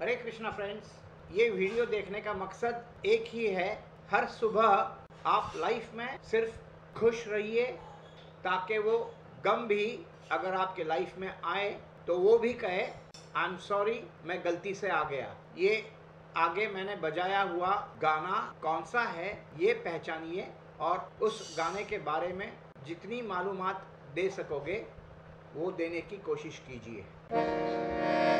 हरे Krishna friends ये video देखने का मकसद एक ही है, हर सुबह आप लाइफ में सिर्फ़ खुश रहिए, ताकि वो गम भी अगर आपके लाइफ में आए तो वो भी कहे आई एम सॉरी मैं गलती से आ गया। ये आगे मैंने बजाया हुआ गाना कौन सा है, ये पहचानिए और उस गाने के बारे में जितनी मालूमात दे सकोगे, वो देने की कोशिश कीजिए।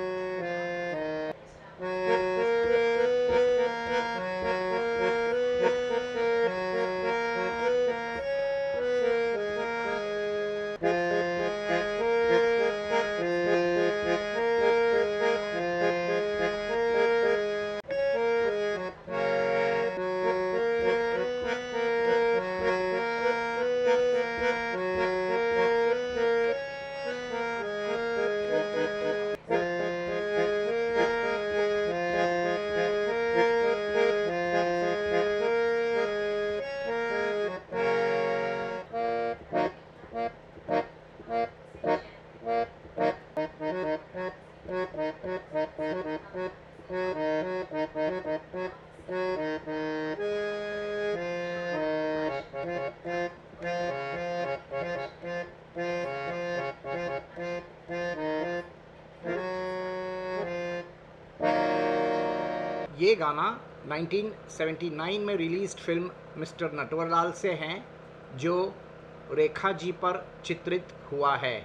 ये गाना 1979 में रिलीज्ड फ़िल्म मिस्टर नटवरलाल से हैं, जो रेखा जी पर चित्रित हुआ है।